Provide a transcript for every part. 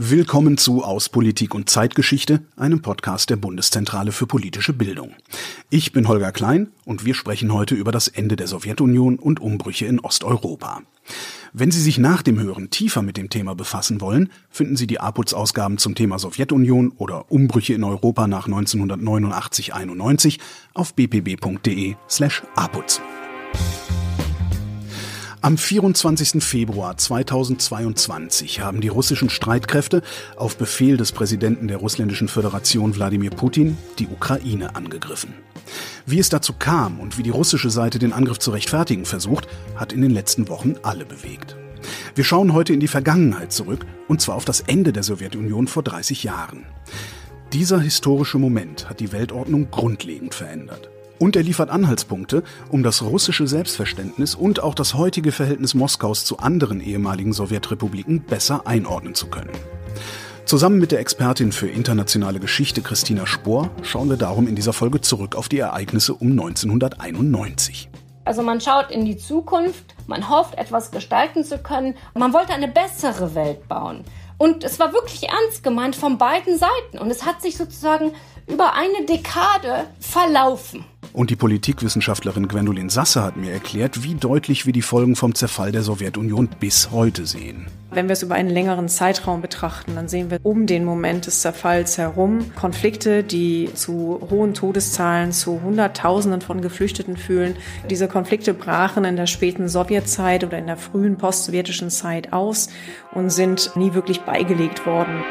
Willkommen zu Aus Politik und Zeitgeschichte, einem Podcast der Bundeszentrale für politische Bildung. Ich bin Holger Klein und wir sprechen heute über das Ende der Sowjetunion und Umbrüche in Osteuropa. Wenn Sie sich nach dem Hören tiefer mit dem Thema befassen wollen, finden Sie die APUZ-Ausgaben zum Thema Sowjetunion oder Umbrüche in Europa nach 1989-91 auf bpb.de slash apuz. Am 24. Februar 2022 haben die russischen Streitkräfte auf Befehl des Präsidenten der russländischen Föderation Wladimir Putin die Ukraine angegriffen. Wie es dazu kam und wie die russische Seite den Angriff zu rechtfertigen versucht, hat in den letzten Wochen alle bewegt. Wir schauen heute in die Vergangenheit zurück, und zwar auf das Ende der Sowjetunion vor 30 Jahren. Dieser historische Moment hat die Weltordnung grundlegend verändert. Und er liefert Anhaltspunkte, um das russische Selbstverständnis und auch das heutige Verhältnis Moskaus zu anderen ehemaligen Sowjetrepubliken besser einordnen zu können. Zusammen mit der Expertin für internationale Geschichte Christina Spohr schauen wir darum in dieser Folge zurück auf die Ereignisse um 1991. Also man schaut in die Zukunft, man hofft, etwas gestalten zu können. Man wollte eine bessere Welt bauen. Und es war wirklich ernst gemeint von beiden Seiten. Und es hat sich sozusagen über eine Dekade verlaufen. Und die Politikwissenschaftlerin Gwendolin Sasse hat mir erklärt, wie deutlich wir die Folgen vom Zerfall der Sowjetunion bis heute sehen. Wenn wir es über einen längeren Zeitraum betrachten, dann sehen wir um den Moment des Zerfalls herum Konflikte, die zu hohen Todeszahlen, zu Hunderttausenden von Geflüchteten führen. Diese Konflikte brachen in der späten Sowjetzeit oder in der frühen postsowjetischen Zeit aus und sind nie wirklich beigelegt worden.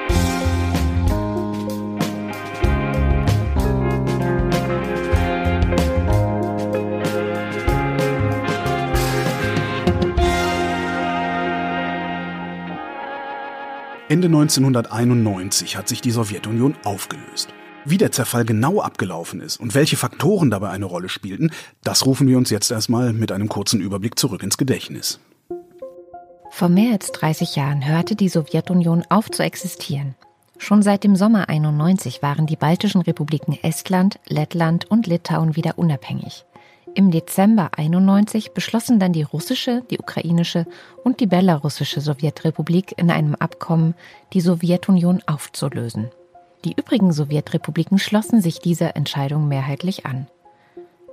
Ende 1991 hat sich die Sowjetunion aufgelöst. Wie der Zerfall genau abgelaufen ist und welche Faktoren dabei eine Rolle spielten, das rufen wir uns jetzt erstmal mit einem kurzen Überblick zurück ins Gedächtnis. Vor mehr als 30 Jahren hörte die Sowjetunion auf zu existieren. Schon seit dem Sommer 91 waren die baltischen Republiken Estland, Lettland und Litauen wieder unabhängig. Im Dezember 91 beschlossen dann die russische, die ukrainische und die belarussische Sowjetrepublik in einem Abkommen, die Sowjetunion aufzulösen. Die übrigen Sowjetrepubliken schlossen sich dieser Entscheidung mehrheitlich an.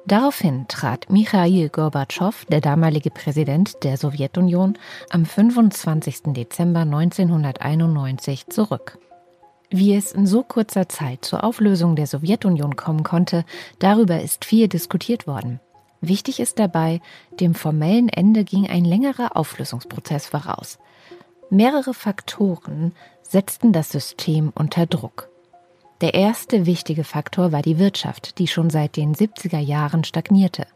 Daraufhin trat Michail Gorbatschow, der damalige Präsident der Sowjetunion, am 25. Dezember 1991 zurück. Wie es in so kurzer Zeit zur Auflösung der Sowjetunion kommen konnte, darüber ist viel diskutiert worden. Wichtig ist dabei, dem formellen Ende ging ein längerer Auflösungsprozess voraus. Mehrere Faktoren setzten das System unter Druck. Der erste wichtige Faktor war die Wirtschaft, die schon seit den 70er Jahren stagnierte.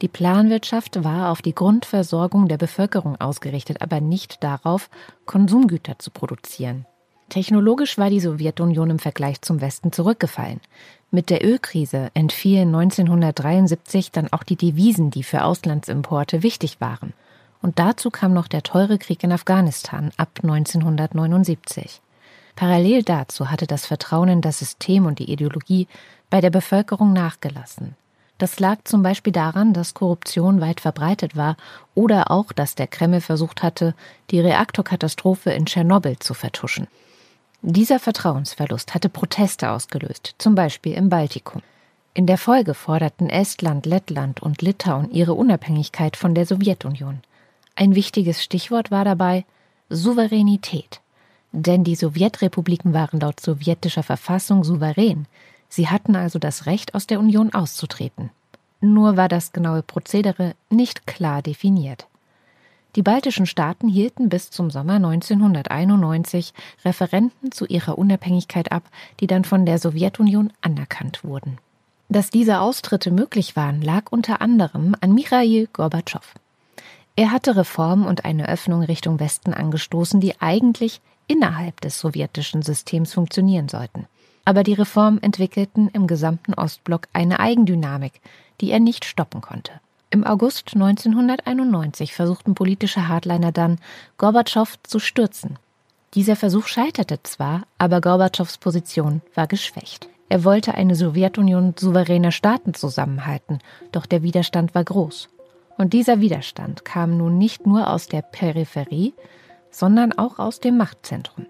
Die Planwirtschaft war auf die Grundversorgung der Bevölkerung ausgerichtet, aber nicht darauf, Konsumgüter zu produzieren. Technologisch war die Sowjetunion im Vergleich zum Westen zurückgefallen. Mit der Ölkrise entfielen 1973 dann auch die Devisen, die für Auslandsimporte wichtig waren. Und dazu kam noch der teure Krieg in Afghanistan ab 1979. Parallel dazu hatte das Vertrauen in das System und die Ideologie bei der Bevölkerung nachgelassen. Das lag zum Beispiel daran, dass Korruption weit verbreitet war oder auch, dass der Kreml versucht hatte, die Reaktorkatastrophe in Tschernobyl zu vertuschen. Dieser Vertrauensverlust hatte Proteste ausgelöst, zum Beispiel im Baltikum. In der Folge forderten Estland, Lettland und Litauen ihre Unabhängigkeit von der Sowjetunion. Ein wichtiges Stichwort war dabei Souveränität. Denn die Sowjetrepubliken waren laut sowjetischer Verfassung souverän. Sie hatten also das Recht, aus der Union auszutreten. Nur war das genaue Prozedere nicht klar definiert. Die baltischen Staaten hielten bis zum Sommer 1991 Referenten zu ihrer Unabhängigkeit ab, die dann von der Sowjetunion anerkannt wurden. Dass diese Austritte möglich waren, lag unter anderem an Michail Gorbatschow. Er hatte Reformen und eine Öffnung Richtung Westen angestoßen, die eigentlich innerhalb des sowjetischen Systems funktionieren sollten. Aber die Reformen entwickelten im gesamten Ostblock eine Eigendynamik, die er nicht stoppen konnte. Im August 1991 versuchten politische Hardliner dann, Gorbatschow zu stürzen. Dieser Versuch scheiterte zwar, aber Gorbatschows Position war geschwächt. Er wollte eine Sowjetunion souveräner Staaten zusammenhalten, doch der Widerstand war groß. Und dieser Widerstand kam nun nicht nur aus der Peripherie, sondern auch aus dem Machtzentrum.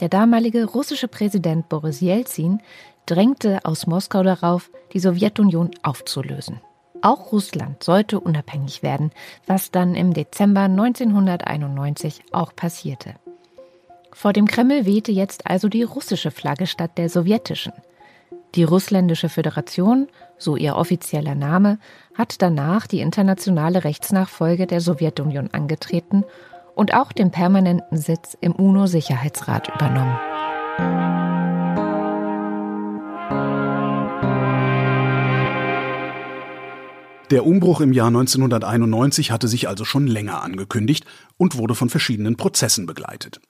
Der damalige russische Präsident Boris Jelzin drängte aus Moskau darauf, die Sowjetunion aufzulösen. Auch Russland sollte unabhängig werden, was dann im Dezember 1991 auch passierte. Vor dem Kreml wehte jetzt also die russische Flagge statt der sowjetischen. Die Russländische Föderation, so ihr offizieller Name, hat danach die internationale Rechtsnachfolge der Sowjetunion angetreten und auch den permanenten Sitz im UNO-Sicherheitsrat übernommen. Der Umbruch im Jahr 1991 hatte sich also schon länger angekündigt und wurde von verschiedenen Prozessen begleitet.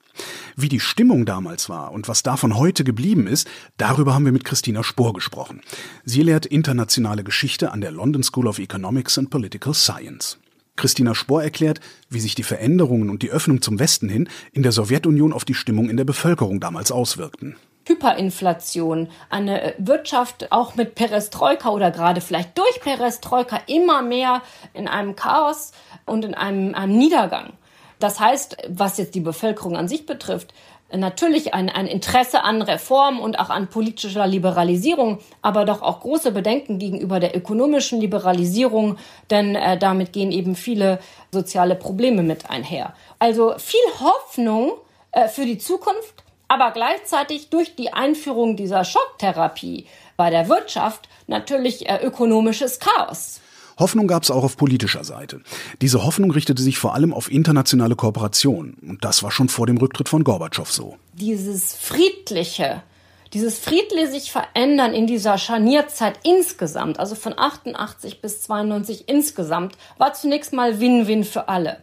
Wie die Stimmung damals war und was davon heute geblieben ist, darüber haben wir mit Christina Spohr gesprochen. Sie lehrt internationale Geschichte an der London School of Economics and Political Science. Christina Spohr erklärt, wie sich die Veränderungen und die Öffnung zum Westen hin in der Sowjetunion auf die Stimmung in der Bevölkerung damals auswirkten. Hyperinflation, eine Wirtschaft auch mit Perestroika oder gerade vielleicht durch Perestroika immer mehr in einem Chaos und in einem, einem Niedergang. Das heißt, was jetzt die Bevölkerung an sich betrifft, natürlich ein, ein Interesse an Reform und auch an politischer Liberalisierung, aber doch auch große Bedenken gegenüber der ökonomischen Liberalisierung, denn äh, damit gehen eben viele soziale Probleme mit einher. Also viel Hoffnung äh, für die Zukunft, aber gleichzeitig durch die Einführung dieser Schocktherapie bei der Wirtschaft natürlich äh, ökonomisches Chaos. Hoffnung gab es auch auf politischer Seite. Diese Hoffnung richtete sich vor allem auf internationale Kooperation. Und das war schon vor dem Rücktritt von Gorbatschow so. Dieses friedliche, dieses friedliche sich verändern in dieser Scharnierzeit insgesamt, also von 88 bis 92 insgesamt, war zunächst mal Win-Win für alle.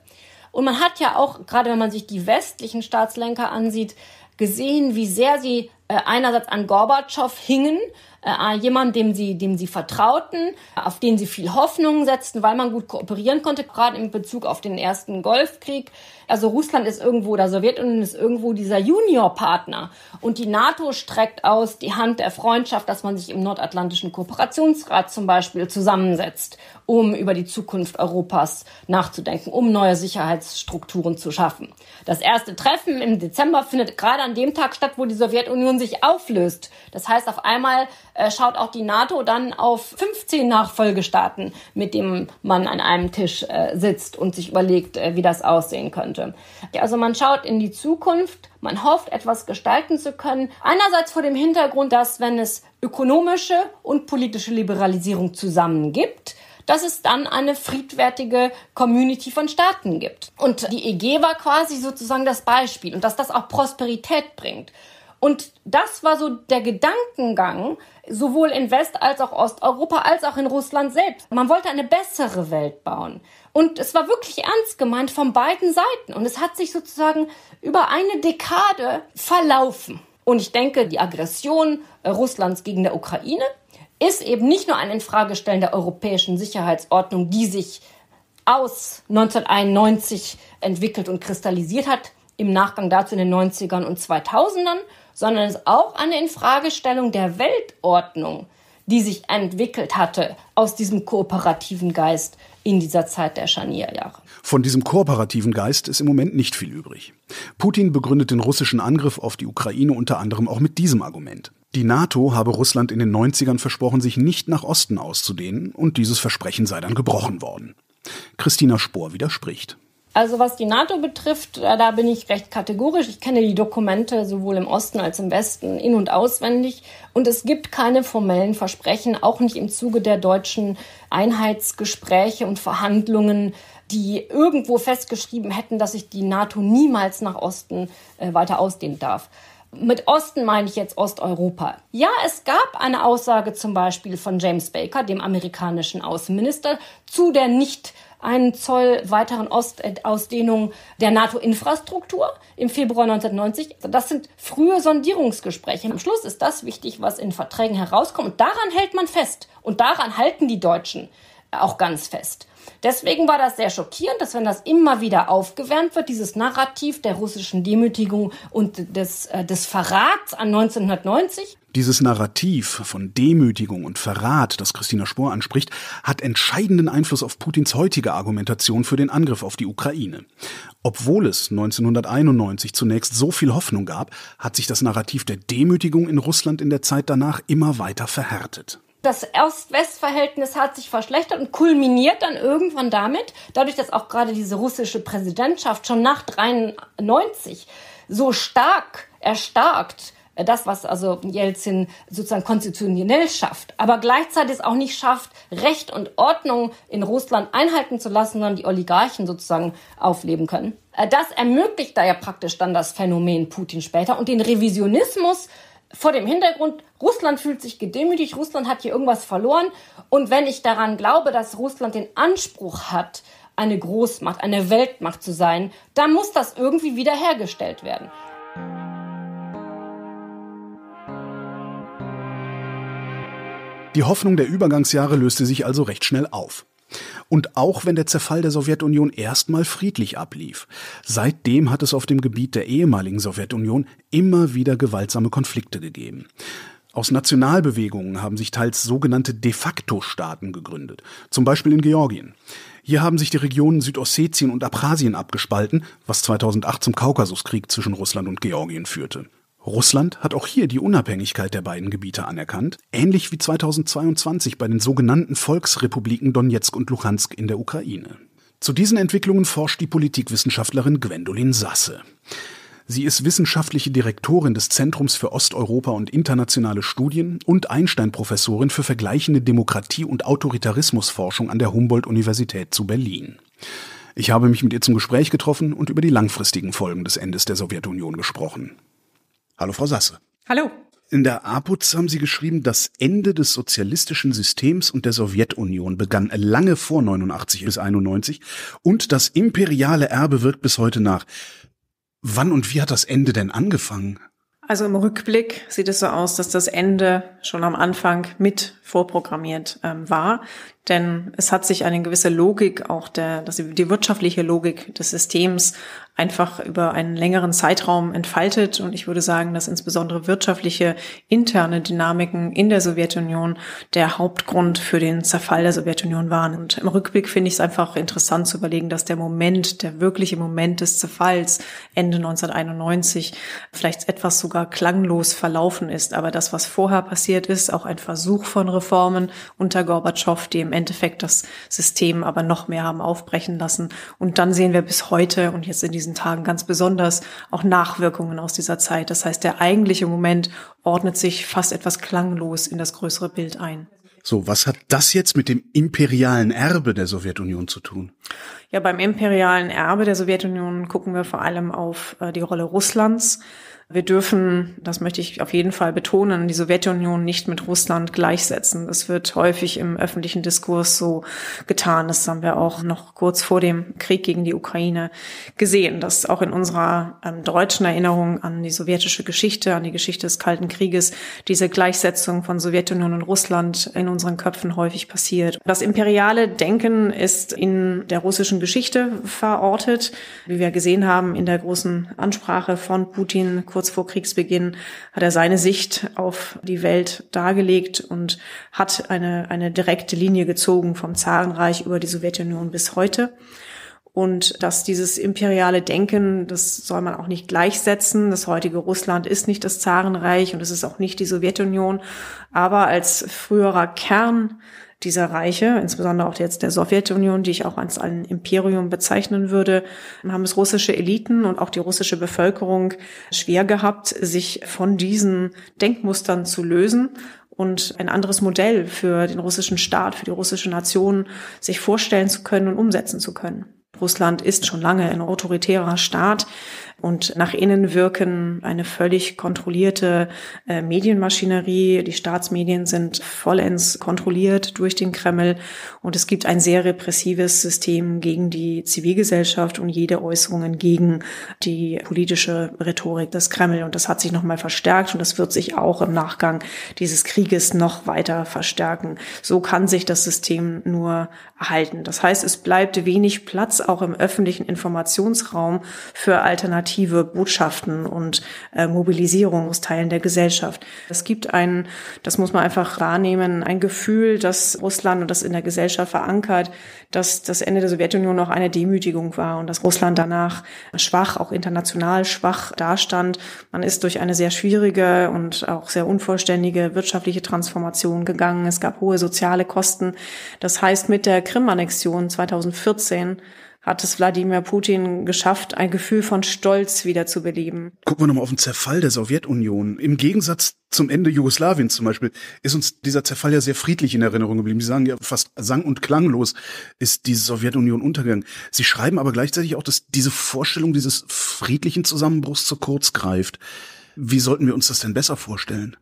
Und man hat ja auch, gerade wenn man sich die westlichen Staatslenker ansieht, gesehen, wie sehr sie äh, einerseits an Gorbatschow hingen, äh, jemand, dem sie, dem sie vertrauten, auf den sie viel Hoffnung setzten, weil man gut kooperieren konnte, gerade in Bezug auf den ersten Golfkrieg. Also Russland ist irgendwo, oder Sowjetunion ist irgendwo dieser Juniorpartner. Und die NATO streckt aus die Hand der Freundschaft, dass man sich im Nordatlantischen Kooperationsrat zum Beispiel zusammensetzt, um über die Zukunft Europas nachzudenken, um neue Sicherheitsstrukturen zu schaffen. Das erste Treffen im Dezember findet gerade an dem Tag statt, wo die Sowjetunion sich auflöst. Das heißt, auf einmal äh, schaut auch die NATO dann auf 15 Nachfolgestaaten, mit denen man an einem Tisch äh, sitzt und sich überlegt, äh, wie das aussehen könnte. Also man schaut in die Zukunft, man hofft, etwas gestalten zu können. Einerseits vor dem Hintergrund, dass wenn es ökonomische und politische Liberalisierung zusammen gibt, dass es dann eine friedwertige Community von Staaten gibt. Und die EG war quasi sozusagen das Beispiel und dass das auch Prosperität bringt. Und das war so der Gedankengang, sowohl in West- als auch Osteuropa, als auch in Russland selbst. Man wollte eine bessere Welt bauen. Und es war wirklich ernst gemeint von beiden Seiten. Und es hat sich sozusagen über eine Dekade verlaufen. Und ich denke, die Aggression Russlands gegen der Ukraine ist eben nicht nur ein Infragestellen der europäischen Sicherheitsordnung, die sich aus 1991 entwickelt und kristallisiert hat, im Nachgang dazu in den 90ern und 2000ern, sondern es auch eine Infragestellung der Weltordnung, die sich entwickelt hatte aus diesem kooperativen Geist in dieser Zeit der Scharnierjahre. Von diesem kooperativen Geist ist im Moment nicht viel übrig. Putin begründet den russischen Angriff auf die Ukraine unter anderem auch mit diesem Argument. Die NATO habe Russland in den 90ern versprochen, sich nicht nach Osten auszudehnen, und dieses Versprechen sei dann gebrochen worden. Christina Spohr widerspricht. Also was die NATO betrifft, äh, da bin ich recht kategorisch. Ich kenne die Dokumente sowohl im Osten als im Westen in und auswendig. Und es gibt keine formellen Versprechen, auch nicht im Zuge der deutschen Einheitsgespräche und Verhandlungen, die irgendwo festgeschrieben hätten, dass sich die NATO niemals nach Osten äh, weiter ausdehnen darf. Mit Osten meine ich jetzt Osteuropa. Ja, es gab eine Aussage zum Beispiel von James Baker, dem amerikanischen Außenminister, zu der nicht einen Zoll weiteren Ostausdehnung der NATO-Infrastruktur im Februar 1990. Das sind frühe Sondierungsgespräche. Am Schluss ist das wichtig, was in Verträgen herauskommt. Und daran hält man fest. Und daran halten die Deutschen auch ganz fest. Deswegen war das sehr schockierend, dass wenn das immer wieder aufgewärmt wird, dieses Narrativ der russischen Demütigung und des, äh, des Verrats an 1990. Dieses Narrativ von Demütigung und Verrat, das Christina Spohr anspricht, hat entscheidenden Einfluss auf Putins heutige Argumentation für den Angriff auf die Ukraine. Obwohl es 1991 zunächst so viel Hoffnung gab, hat sich das Narrativ der Demütigung in Russland in der Zeit danach immer weiter verhärtet das Ost-West-Verhältnis hat sich verschlechtert und kulminiert dann irgendwann damit, dadurch, dass auch gerade diese russische Präsidentschaft schon nach 93 so stark erstarkt das, was also Jelzin sozusagen konstitutionell schafft, aber gleichzeitig auch nicht schafft, Recht und Ordnung in Russland einhalten zu lassen, sondern die Oligarchen sozusagen aufleben können. Äh, das ermöglicht da ja praktisch dann das Phänomen Putin später und den Revisionismus vor dem Hintergrund, Russland fühlt sich gedemütigt, Russland hat hier irgendwas verloren. Und wenn ich daran glaube, dass Russland den Anspruch hat, eine Großmacht, eine Weltmacht zu sein, dann muss das irgendwie wiederhergestellt werden. Die Hoffnung der Übergangsjahre löste sich also recht schnell auf. Und auch wenn der Zerfall der Sowjetunion erstmal friedlich ablief, seitdem hat es auf dem Gebiet der ehemaligen Sowjetunion immer wieder gewaltsame Konflikte gegeben. Aus Nationalbewegungen haben sich teils sogenannte de facto Staaten gegründet, zum Beispiel in Georgien. Hier haben sich die Regionen Südossetien und Abchasien abgespalten, was 2008 zum Kaukasuskrieg zwischen Russland und Georgien führte. Russland hat auch hier die Unabhängigkeit der beiden Gebiete anerkannt, ähnlich wie 2022 bei den sogenannten Volksrepubliken Donetsk und Luhansk in der Ukraine. Zu diesen Entwicklungen forscht die Politikwissenschaftlerin Gwendolin Sasse. Sie ist wissenschaftliche Direktorin des Zentrums für Osteuropa und internationale Studien und Einstein-Professorin für vergleichende Demokratie- und Autoritarismusforschung an der Humboldt-Universität zu Berlin. Ich habe mich mit ihr zum Gespräch getroffen und über die langfristigen Folgen des Endes der Sowjetunion gesprochen. Hallo, Frau Sasse. Hallo. In der APUZ haben Sie geschrieben, das Ende des sozialistischen Systems und der Sowjetunion begann lange vor 89 bis 91 und das imperiale Erbe wirkt bis heute nach. Wann und wie hat das Ende denn angefangen? Also im Rückblick sieht es so aus, dass das Ende schon am Anfang mit vorprogrammiert ähm, war. Denn es hat sich eine gewisse Logik, auch der, dass die wirtschaftliche Logik des Systems einfach über einen längeren Zeitraum entfaltet. Und ich würde sagen, dass insbesondere wirtschaftliche interne Dynamiken in der Sowjetunion der Hauptgrund für den Zerfall der Sowjetunion waren. Und im Rückblick finde ich es einfach interessant zu überlegen, dass der Moment, der wirkliche Moment des Zerfalls Ende 1991 vielleicht etwas sogar klanglos verlaufen ist. Aber das, was vorher passiert ist, auch ein Versuch von Reformen unter Gorbatschow, die im Endeffekt das System aber noch mehr haben aufbrechen lassen. Und dann sehen wir bis heute und jetzt in diesen diesen Tagen ganz besonders auch Nachwirkungen aus dieser Zeit. Das heißt, der eigentliche Moment ordnet sich fast etwas klanglos in das größere Bild ein. So, was hat das jetzt mit dem imperialen Erbe der Sowjetunion zu tun? Ja, beim imperialen Erbe der Sowjetunion gucken wir vor allem auf äh, die Rolle Russlands. Wir dürfen, das möchte ich auf jeden Fall betonen, die Sowjetunion nicht mit Russland gleichsetzen. Das wird häufig im öffentlichen Diskurs so getan. Das haben wir auch noch kurz vor dem Krieg gegen die Ukraine gesehen, dass auch in unserer ähm, deutschen Erinnerung an die sowjetische Geschichte, an die Geschichte des Kalten Krieges, diese Gleichsetzung von Sowjetunion und Russland in unseren Köpfen häufig passiert. Das imperiale Denken ist in der russischen Geschichte verortet, wie wir gesehen haben in der großen Ansprache von Putin kurz vor Kriegsbeginn hat er seine Sicht auf die Welt dargelegt und hat eine, eine direkte Linie gezogen vom Zarenreich über die Sowjetunion bis heute. Und dass dieses imperiale Denken, das soll man auch nicht gleichsetzen. Das heutige Russland ist nicht das Zarenreich und es ist auch nicht die Sowjetunion. Aber als früherer Kern dieser Reiche, insbesondere auch jetzt der Sowjetunion, die ich auch als ein Imperium bezeichnen würde, haben es russische Eliten und auch die russische Bevölkerung schwer gehabt, sich von diesen Denkmustern zu lösen und ein anderes Modell für den russischen Staat, für die russische Nation sich vorstellen zu können und umsetzen zu können. Russland ist schon lange ein autoritärer Staat und nach innen wirken eine völlig kontrollierte äh, Medienmaschinerie. Die Staatsmedien sind vollends kontrolliert durch den Kreml und es gibt ein sehr repressives System gegen die Zivilgesellschaft und jede Äußerungen gegen die politische Rhetorik des Kreml. Und das hat sich nochmal verstärkt und das wird sich auch im Nachgang dieses Krieges noch weiter verstärken. So kann sich das System nur erhalten. Das heißt, es bleibt wenig Platz auch im öffentlichen Informationsraum für Alternativen negative Botschaften und äh, Mobilisierung aus Teilen der Gesellschaft. Es gibt ein, das muss man einfach wahrnehmen, ein Gefühl, dass Russland und das in der Gesellschaft verankert, dass das Ende der Sowjetunion noch eine Demütigung war und dass Russland danach schwach, auch international schwach dastand. Man ist durch eine sehr schwierige und auch sehr unvollständige wirtschaftliche Transformation gegangen. Es gab hohe soziale Kosten. Das heißt, mit der Krim-Annexion 2014 hat es Wladimir Putin geschafft, ein Gefühl von Stolz wieder zu beleben. Gucken wir nochmal auf den Zerfall der Sowjetunion. Im Gegensatz zum Ende Jugoslawiens zum Beispiel ist uns dieser Zerfall ja sehr friedlich in Erinnerung geblieben. Sie sagen ja fast sang- und klanglos ist diese Sowjetunion untergegangen. Sie schreiben aber gleichzeitig auch, dass diese Vorstellung dieses friedlichen Zusammenbruchs zu kurz greift. Wie sollten wir uns das denn besser vorstellen?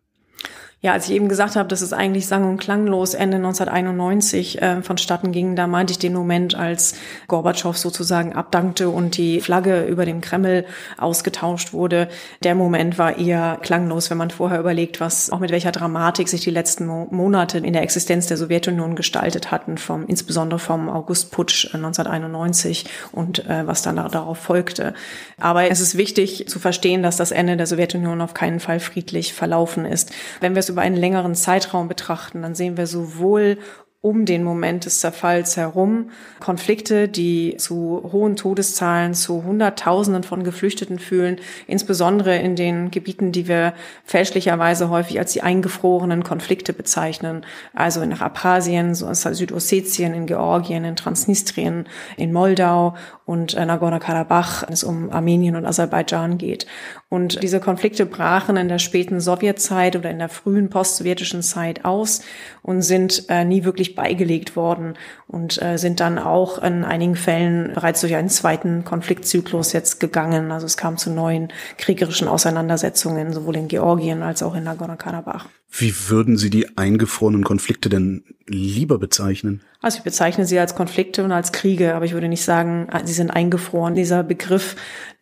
Ja, als ich eben gesagt habe, dass es eigentlich sang- und klanglos Ende 1991 äh, vonstatten ging, da meinte ich den Moment, als Gorbatschow sozusagen abdankte und die Flagge über dem Kreml ausgetauscht wurde. Der Moment war eher klanglos, wenn man vorher überlegt, was auch mit welcher Dramatik sich die letzten Mo Monate in der Existenz der Sowjetunion gestaltet hatten, vom, insbesondere vom Augustputsch 1991 und äh, was dann darauf folgte. Aber es ist wichtig zu verstehen, dass das Ende der Sowjetunion auf keinen Fall friedlich verlaufen ist. Wenn wir es über einen längeren Zeitraum betrachten, dann sehen wir sowohl um den Moment des Zerfalls herum. Konflikte, die zu hohen Todeszahlen, zu Hunderttausenden von Geflüchteten fühlen, insbesondere in den Gebieten, die wir fälschlicherweise häufig als die eingefrorenen Konflikte bezeichnen. Also in Abchasien, Südossetien, in Georgien, in Transnistrien, in Moldau und äh, Nagorno-Karabach, wenn es um Armenien und Aserbaidschan geht. Und diese Konflikte brachen in der späten Sowjetzeit oder in der frühen postsowjetischen Zeit aus und sind äh, nie wirklich beigelegt worden und äh, sind dann auch in einigen Fällen bereits durch einen zweiten Konfliktzyklus jetzt gegangen. Also es kam zu neuen kriegerischen Auseinandersetzungen, sowohl in Georgien als auch in Nagorno-Karabach. Wie würden Sie die eingefrorenen Konflikte denn lieber bezeichnen? Also ich bezeichne sie als Konflikte und als Kriege, aber ich würde nicht sagen, sie sind eingefroren. Dieser Begriff,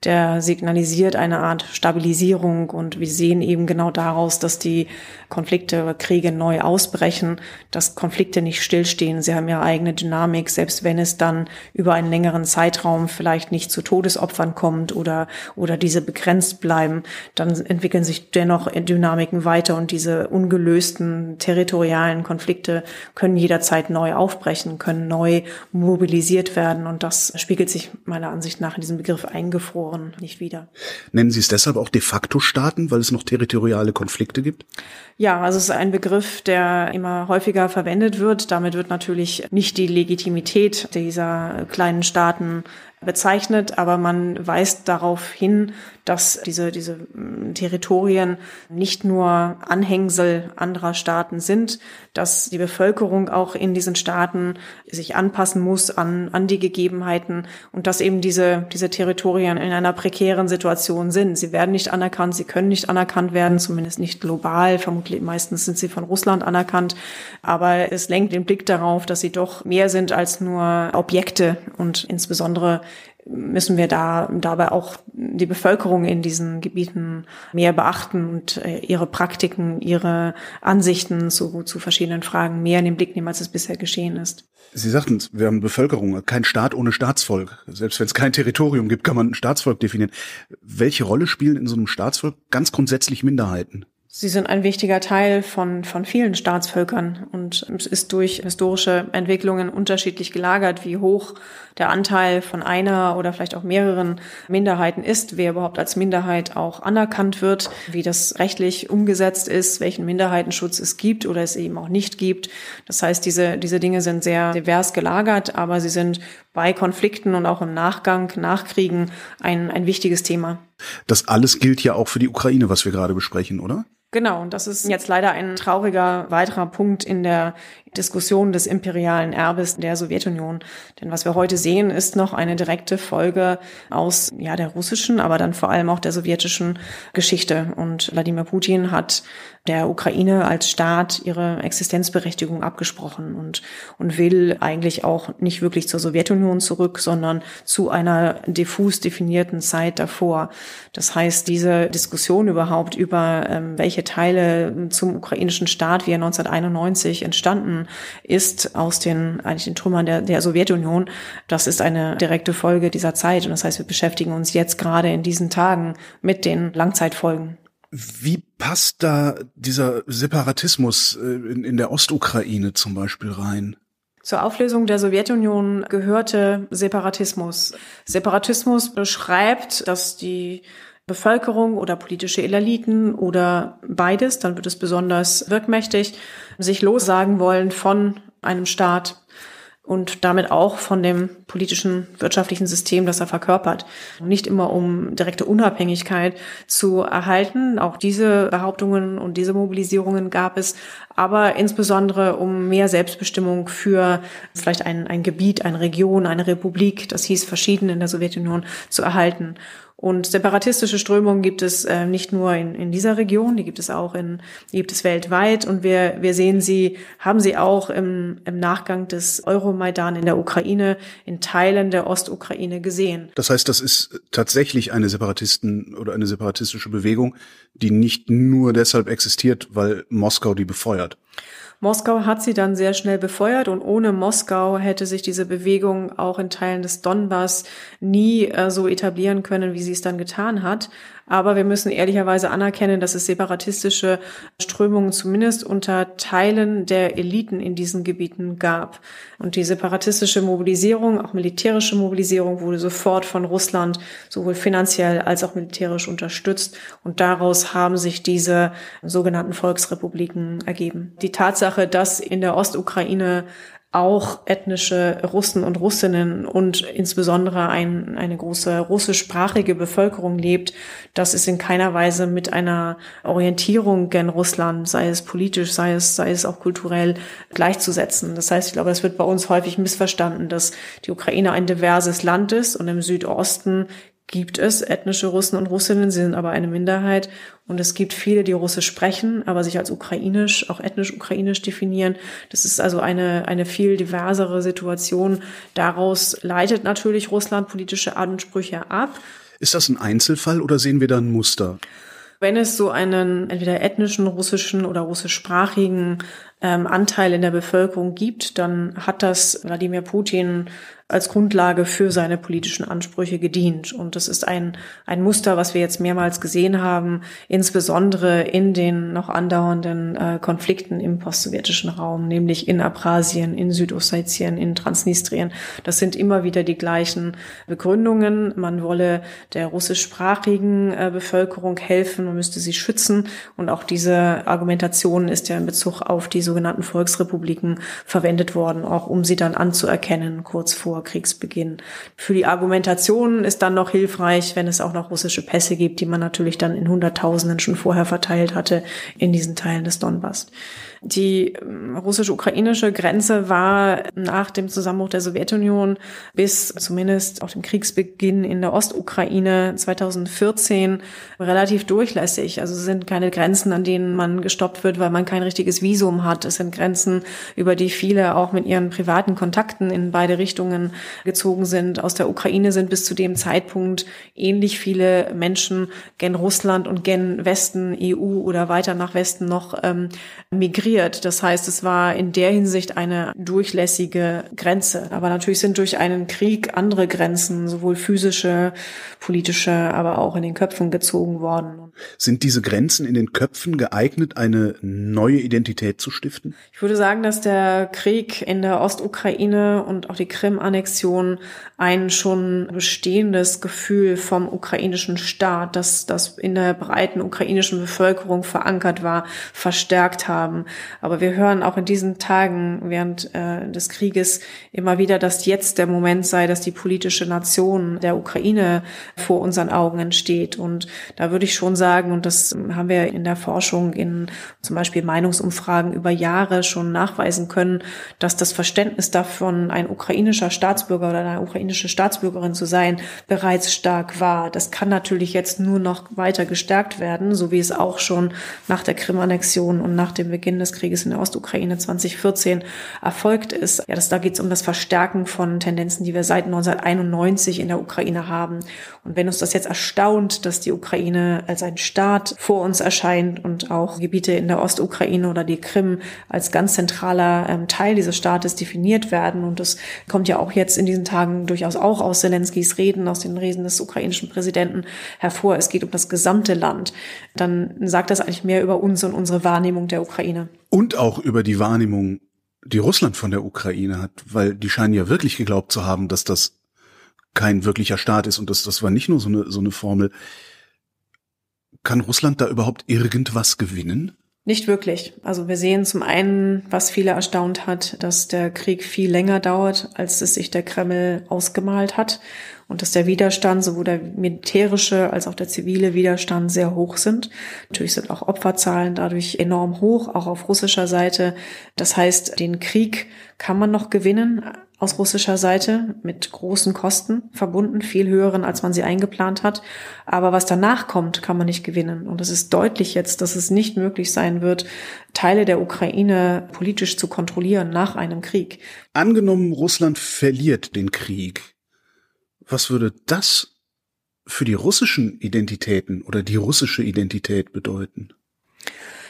der signalisiert eine Art Stabilisierung und wir sehen eben genau daraus, dass die Konflikte oder Kriege neu ausbrechen, dass Konflikte nicht stillstehen. Sie haben ihre eigene Dynamik, selbst wenn es dann über einen längeren Zeitraum vielleicht nicht zu Todesopfern kommt oder, oder diese begrenzt bleiben, dann entwickeln sich dennoch Dynamiken weiter und diese ungelösten territorialen Konflikte können jederzeit neu aufbrechen, können neu mobilisiert werden und das spiegelt sich meiner Ansicht nach in diesem Begriff eingefroren nicht wieder. Nennen Sie es deshalb auch de facto Staaten, weil es noch territoriale Konflikte gibt? Ja, also es ist ein Begriff, der immer häufiger verwendet wird. Damit wird natürlich nicht die Legitimität dieser kleinen Staaten bezeichnet, aber man weist darauf hin, dass diese, diese mm, Territorien nicht nur Anhängsel anderer Staaten sind, dass die Bevölkerung auch in diesen Staaten sich anpassen muss an, an die Gegebenheiten und dass eben diese, diese Territorien in einer prekären Situation sind. Sie werden nicht anerkannt, sie können nicht anerkannt werden, zumindest nicht global. Vermutlich meistens sind sie von Russland anerkannt. Aber es lenkt den Blick darauf, dass sie doch mehr sind als nur Objekte und insbesondere müssen wir da dabei auch die Bevölkerung in diesen Gebieten mehr beachten und äh, ihre Praktiken, ihre Ansichten zu, zu verschiedenen Fragen mehr in den Blick nehmen, als es bisher geschehen ist. Sie sagten, wir haben Bevölkerung, kein Staat ohne Staatsvolk. Selbst wenn es kein Territorium gibt, kann man ein Staatsvolk definieren. Welche Rolle spielen in so einem Staatsvolk ganz grundsätzlich Minderheiten? Sie sind ein wichtiger Teil von, von vielen Staatsvölkern und es ist durch historische Entwicklungen unterschiedlich gelagert, wie hoch der Anteil von einer oder vielleicht auch mehreren Minderheiten ist, wer überhaupt als Minderheit auch anerkannt wird, wie das rechtlich umgesetzt ist, welchen Minderheitenschutz es gibt oder es eben auch nicht gibt. Das heißt, diese, diese Dinge sind sehr divers gelagert, aber sie sind bei Konflikten und auch im Nachgang, Nachkriegen ein, ein wichtiges Thema. Das alles gilt ja auch für die Ukraine, was wir gerade besprechen, oder? Genau, und das ist jetzt leider ein trauriger weiterer Punkt in der Diskussion des imperialen Erbes der Sowjetunion. Denn was wir heute sehen, ist noch eine direkte Folge aus ja der russischen, aber dann vor allem auch der sowjetischen Geschichte. Und Wladimir Putin hat der Ukraine als Staat ihre Existenzberechtigung abgesprochen und, und will eigentlich auch nicht wirklich zur Sowjetunion zurück, sondern zu einer diffus definierten Zeit davor. Das heißt, diese Diskussion überhaupt über ähm, welche Teile zum ukrainischen Staat, wie er 1991 entstanden ist, aus den, eigentlich den Trümmern der, der Sowjetunion. Das ist eine direkte Folge dieser Zeit. Und das heißt, wir beschäftigen uns jetzt gerade in diesen Tagen mit den Langzeitfolgen. Wie passt da dieser Separatismus äh, in, in der Ostukraine zum Beispiel rein? Zur Auflösung der Sowjetunion gehörte Separatismus. Separatismus beschreibt, dass die Bevölkerung oder politische Eliten oder beides, dann wird es besonders wirkmächtig, sich lossagen wollen von einem Staat und damit auch von dem politischen, wirtschaftlichen System, das er verkörpert. Nicht immer um direkte Unabhängigkeit zu erhalten. Auch diese Behauptungen und diese Mobilisierungen gab es, aber insbesondere um mehr Selbstbestimmung für vielleicht ein, ein Gebiet, eine Region, eine Republik, das hieß verschieden in der Sowjetunion, zu erhalten. Und separatistische Strömungen gibt es äh, nicht nur in, in dieser Region, die gibt es auch in, die gibt es weltweit. Und wir, wir sehen sie, haben sie auch im, im Nachgang des Euromaidan in der Ukraine, in Teilen der Ostukraine gesehen. Das heißt, das ist tatsächlich eine Separatisten oder eine separatistische Bewegung, die nicht nur deshalb existiert, weil Moskau die befeuert. Moskau hat sie dann sehr schnell befeuert und ohne Moskau hätte sich diese Bewegung auch in Teilen des Donbass nie äh, so etablieren können, wie sie es dann getan hat. Aber wir müssen ehrlicherweise anerkennen, dass es separatistische Strömungen zumindest unter Teilen der Eliten in diesen Gebieten gab. Und die separatistische Mobilisierung, auch militärische Mobilisierung, wurde sofort von Russland sowohl finanziell als auch militärisch unterstützt. Und daraus haben sich diese sogenannten Volksrepubliken ergeben. Die Tatsache, dass in der Ostukraine auch ethnische Russen und Russinnen und insbesondere ein, eine große russischsprachige Bevölkerung lebt, das ist in keiner Weise mit einer Orientierung gen Russland, sei es politisch, sei es, sei es auch kulturell, gleichzusetzen. Das heißt, ich glaube, das wird bei uns häufig missverstanden, dass die Ukraine ein diverses Land ist und im Südosten gibt es ethnische Russen und Russinnen, sie sind aber eine Minderheit. Und es gibt viele, die Russisch sprechen, aber sich als ukrainisch, auch ethnisch ukrainisch definieren. Das ist also eine, eine viel diversere Situation. Daraus leitet natürlich Russland politische Ansprüche ab. Ist das ein Einzelfall oder sehen wir da ein Muster? Wenn es so einen entweder ethnischen russischen oder russischsprachigen ähm, Anteil in der Bevölkerung gibt, dann hat das Wladimir Putin als Grundlage für seine politischen Ansprüche gedient. Und das ist ein, ein Muster, was wir jetzt mehrmals gesehen haben, insbesondere in den noch andauernden äh, Konflikten im postsowjetischen Raum, nämlich in Abkhazien, in Südossetien, in Transnistrien. Das sind immer wieder die gleichen Begründungen. Man wolle der russischsprachigen äh, Bevölkerung helfen, man müsste sie schützen. Und auch diese Argumentation ist ja in Bezug auf die sogenannten Volksrepubliken verwendet worden, auch um sie dann anzuerkennen, kurz vor Kriegsbeginn. Für die Argumentation ist dann noch hilfreich, wenn es auch noch russische Pässe gibt, die man natürlich dann in Hunderttausenden schon vorher verteilt hatte in diesen Teilen des Donbass. Die ähm, russisch-ukrainische Grenze war nach dem Zusammenbruch der Sowjetunion bis zumindest auch dem Kriegsbeginn in der Ostukraine 2014 relativ durchlässig. Also es sind keine Grenzen, an denen man gestoppt wird, weil man kein richtiges Visum hat. Es sind Grenzen, über die viele auch mit ihren privaten Kontakten in beide Richtungen gezogen sind. Aus der Ukraine sind bis zu dem Zeitpunkt ähnlich viele Menschen gen Russland und gen Westen, EU oder weiter nach Westen noch ähm, migriert integriert. Das heißt, es war in der Hinsicht eine durchlässige Grenze. Aber natürlich sind durch einen Krieg andere Grenzen, sowohl physische, politische, aber auch in den Köpfen gezogen worden. Sind diese Grenzen in den Köpfen geeignet, eine neue Identität zu stiften? Ich würde sagen, dass der Krieg in der Ostukraine und auch die Krim-Annexion ein schon bestehendes Gefühl vom ukrainischen Staat, das, das in der breiten ukrainischen Bevölkerung verankert war, verstärkt haben. Aber wir hören auch in diesen Tagen während äh, des Krieges immer wieder, dass jetzt der Moment sei, dass die politische Nation der Ukraine vor unseren Augen entsteht. Und da würde ich schon sagen, und das haben wir in der Forschung in zum Beispiel Meinungsumfragen über Jahre schon nachweisen können, dass das Verständnis davon, ein ukrainischer Staatsbürger oder eine ukrainische Staatsbürgerin zu sein, bereits stark war. Das kann natürlich jetzt nur noch weiter gestärkt werden, so wie es auch schon nach der Krim-Annexion und nach dem Beginn des Krieges in der Ostukraine 2014 erfolgt ist. Ja, das, da geht es um das Verstärken von Tendenzen, die wir seit 1991 in der Ukraine haben. Und wenn uns das jetzt erstaunt, dass die Ukraine als ein ein Staat vor uns erscheint und auch Gebiete in der Ostukraine oder die Krim als ganz zentraler ähm, Teil dieses Staates definiert werden. Und das kommt ja auch jetzt in diesen Tagen durchaus auch aus Zelenskis Reden, aus den Reden des ukrainischen Präsidenten hervor. Es geht um das gesamte Land. Dann sagt das eigentlich mehr über uns und unsere Wahrnehmung der Ukraine. Und auch über die Wahrnehmung, die Russland von der Ukraine hat, weil die scheinen ja wirklich geglaubt zu haben, dass das kein wirklicher Staat ist und das, das war nicht nur so eine, so eine Formel. Kann Russland da überhaupt irgendwas gewinnen? Nicht wirklich. Also wir sehen zum einen, was viele erstaunt hat, dass der Krieg viel länger dauert, als es sich der Kreml ausgemalt hat und dass der Widerstand, sowohl der militärische als auch der zivile Widerstand sehr hoch sind. Natürlich sind auch Opferzahlen dadurch enorm hoch, auch auf russischer Seite. Das heißt, den Krieg kann man noch gewinnen, aus russischer Seite mit großen Kosten verbunden, viel höheren, als man sie eingeplant hat. Aber was danach kommt, kann man nicht gewinnen. Und es ist deutlich jetzt, dass es nicht möglich sein wird, Teile der Ukraine politisch zu kontrollieren nach einem Krieg. Angenommen, Russland verliert den Krieg. Was würde das für die russischen Identitäten oder die russische Identität bedeuten?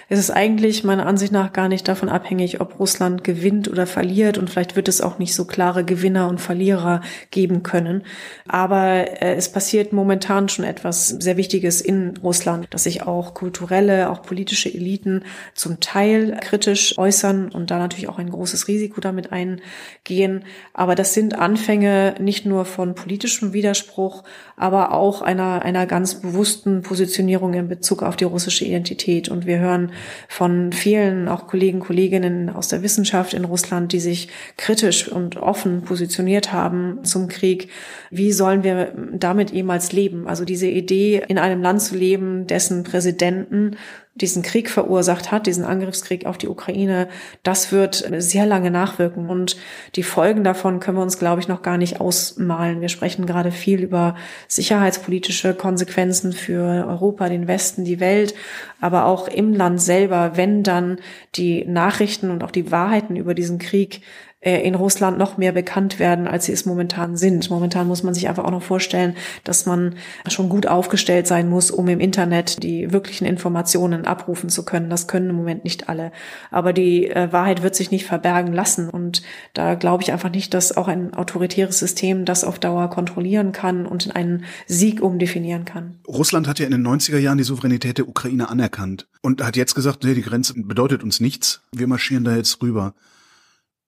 Es ist eigentlich meiner Ansicht nach gar nicht davon abhängig, ob Russland gewinnt oder verliert. Und vielleicht wird es auch nicht so klare Gewinner und Verlierer geben können. Aber äh, es passiert momentan schon etwas sehr Wichtiges in Russland, dass sich auch kulturelle, auch politische Eliten zum Teil kritisch äußern und da natürlich auch ein großes Risiko damit eingehen. Aber das sind Anfänge nicht nur von politischem Widerspruch, aber auch einer, einer ganz bewussten Positionierung in Bezug auf die russische Identität. Und wir hören von vielen auch Kollegen, Kolleginnen aus der Wissenschaft in Russland, die sich kritisch und offen positioniert haben zum Krieg. Wie sollen wir damit jemals leben? Also diese Idee, in einem Land zu leben, dessen Präsidenten diesen Krieg verursacht hat, diesen Angriffskrieg auf die Ukraine, das wird sehr lange nachwirken. Und die Folgen davon können wir uns, glaube ich, noch gar nicht ausmalen. Wir sprechen gerade viel über sicherheitspolitische Konsequenzen für Europa, den Westen, die Welt, aber auch im Land selber, wenn dann die Nachrichten und auch die Wahrheiten über diesen Krieg in Russland noch mehr bekannt werden, als sie es momentan sind. Momentan muss man sich einfach auch noch vorstellen, dass man schon gut aufgestellt sein muss, um im Internet die wirklichen Informationen abrufen zu können. Das können im Moment nicht alle. Aber die äh, Wahrheit wird sich nicht verbergen lassen. Und da glaube ich einfach nicht, dass auch ein autoritäres System das auf Dauer kontrollieren kann und in einen Sieg umdefinieren kann. Russland hat ja in den 90er Jahren die Souveränität der Ukraine anerkannt und hat jetzt gesagt, nee, die Grenze bedeutet uns nichts. Wir marschieren da jetzt rüber.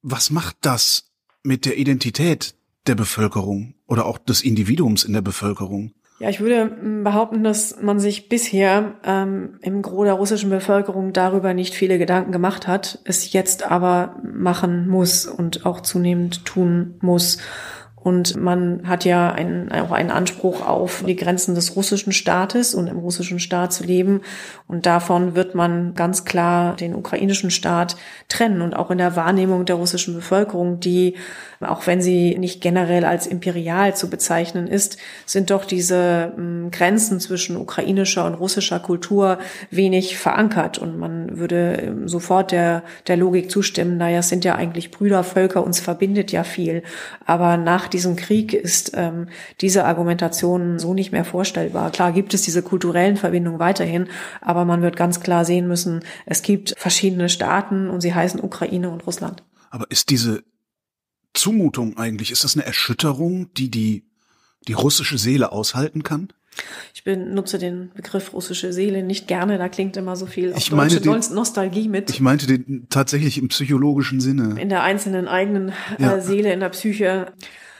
Was macht das mit der Identität der Bevölkerung oder auch des Individuums in der Bevölkerung? Ja, ich würde hm, behaupten, dass man sich bisher ähm, im Gros der russischen Bevölkerung darüber nicht viele Gedanken gemacht hat, es jetzt aber machen muss und auch zunehmend tun muss. Und man hat ja einen, auch einen Anspruch auf die Grenzen des russischen Staates und im russischen Staat zu leben. Und davon wird man ganz klar den ukrainischen Staat trennen. Und auch in der Wahrnehmung der russischen Bevölkerung, die, auch wenn sie nicht generell als imperial zu bezeichnen ist, sind doch diese hm, Grenzen zwischen ukrainischer und russischer Kultur wenig verankert. Und man würde ähm, sofort der, der Logik zustimmen, naja, es sind ja eigentlich Brüdervölker, uns verbindet ja viel. Aber nach diesem Krieg ist ähm, diese Argumentation so nicht mehr vorstellbar. Klar gibt es diese kulturellen Verbindungen weiterhin, aber man wird ganz klar sehen müssen, es gibt verschiedene Staaten und sie heißen Ukraine und Russland. Aber ist diese Zumutung eigentlich, ist das eine Erschütterung, die die, die russische Seele aushalten kann? Ich benutze den Begriff russische Seele nicht gerne, da klingt immer so viel ich meine den, Nostalgie mit. Ich meinte den tatsächlich im psychologischen Sinne. In der einzelnen eigenen äh, ja. Seele, in der Psyche.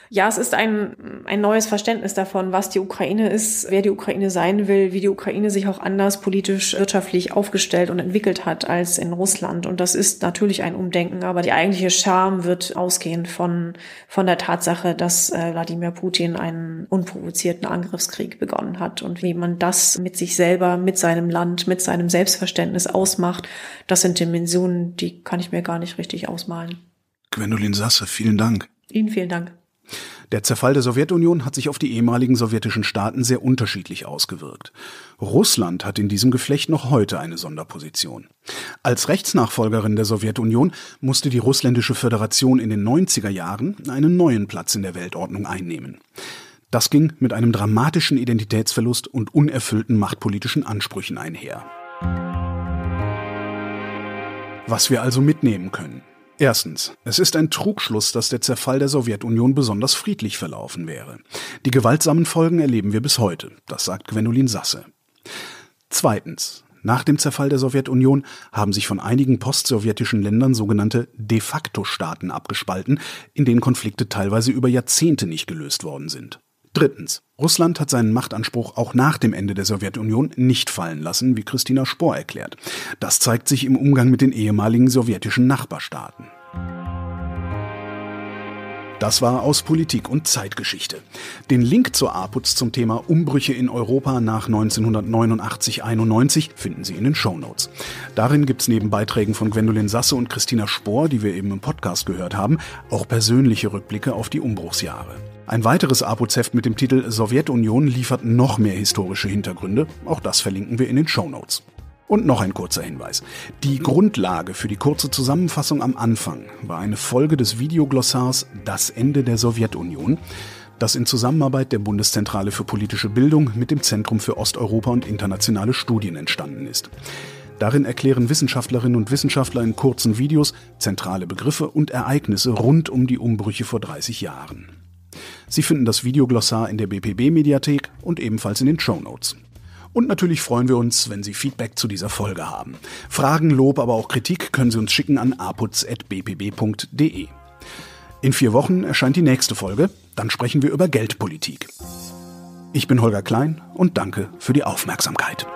Ja, es ist ein, ein neues Verständnis davon, was die Ukraine ist, wer die Ukraine sein will, wie die Ukraine sich auch anders politisch, wirtschaftlich aufgestellt und entwickelt hat als in Russland. Und das ist natürlich ein Umdenken, aber die eigentliche Charme wird ausgehen von, von der Tatsache, dass äh, Wladimir Putin einen unprovozierten Angriffskrieg begonnen hat und wie man das mit sich selber, mit seinem Land, mit seinem Selbstverständnis ausmacht. Das sind Dimensionen, die kann ich mir gar nicht richtig ausmalen. Gwendolin Sasse, vielen Dank. Ihnen vielen Dank. Der Zerfall der Sowjetunion hat sich auf die ehemaligen sowjetischen Staaten sehr unterschiedlich ausgewirkt. Russland hat in diesem Geflecht noch heute eine Sonderposition. Als Rechtsnachfolgerin der Sowjetunion musste die russländische Föderation in den 90er Jahren einen neuen Platz in der Weltordnung einnehmen. Das ging mit einem dramatischen Identitätsverlust und unerfüllten machtpolitischen Ansprüchen einher. Was wir also mitnehmen können. Erstens, es ist ein Trugschluss, dass der Zerfall der Sowjetunion besonders friedlich verlaufen wäre. Die gewaltsamen Folgen erleben wir bis heute, das sagt Gwendolin Sasse. Zweitens, nach dem Zerfall der Sowjetunion haben sich von einigen postsowjetischen Ländern sogenannte de facto Staaten abgespalten, in denen Konflikte teilweise über Jahrzehnte nicht gelöst worden sind. Drittens. Russland hat seinen Machtanspruch auch nach dem Ende der Sowjetunion nicht fallen lassen, wie Christina Spohr erklärt. Das zeigt sich im Umgang mit den ehemaligen sowjetischen Nachbarstaaten. Das war aus Politik und Zeitgeschichte. Den Link zur APUZ zum Thema Umbrüche in Europa nach 1989-91 finden Sie in den Show Notes. Darin gibt's neben Beiträgen von Gwendolin Sasse und Christina Spohr, die wir eben im Podcast gehört haben, auch persönliche Rückblicke auf die Umbruchsjahre. Ein weiteres APUZ-Heft mit dem Titel Sowjetunion liefert noch mehr historische Hintergründe. Auch das verlinken wir in den Show Notes. Und noch ein kurzer Hinweis. Die Grundlage für die kurze Zusammenfassung am Anfang war eine Folge des Videoglossars Das Ende der Sowjetunion, das in Zusammenarbeit der Bundeszentrale für politische Bildung mit dem Zentrum für Osteuropa und internationale Studien entstanden ist. Darin erklären Wissenschaftlerinnen und Wissenschaftler in kurzen Videos zentrale Begriffe und Ereignisse rund um die Umbrüche vor 30 Jahren. Sie finden das Videoglossar in der BPB-Mediathek und ebenfalls in den Show Notes. Und natürlich freuen wir uns, wenn Sie Feedback zu dieser Folge haben. Fragen, Lob, aber auch Kritik können Sie uns schicken an aputz.bpb.de. In vier Wochen erscheint die nächste Folge, dann sprechen wir über Geldpolitik. Ich bin Holger Klein und danke für die Aufmerksamkeit.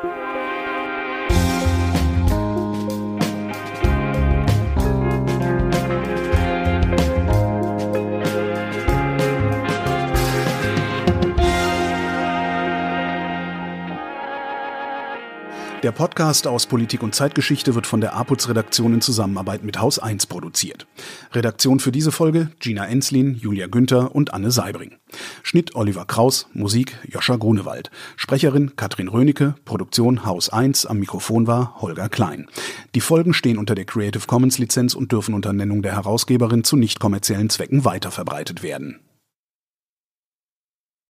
Der Podcast aus Politik und Zeitgeschichte wird von der APUZ-Redaktion in Zusammenarbeit mit Haus 1 produziert. Redaktion für diese Folge Gina Enslin, Julia Günther und Anne Seibring. Schnitt Oliver Kraus, Musik Joscha Grunewald. Sprecherin Katrin Rönecke, Produktion Haus 1, am Mikrofon war Holger Klein. Die Folgen stehen unter der Creative Commons Lizenz und dürfen unter Nennung der Herausgeberin zu nicht kommerziellen Zwecken weiterverbreitet werden.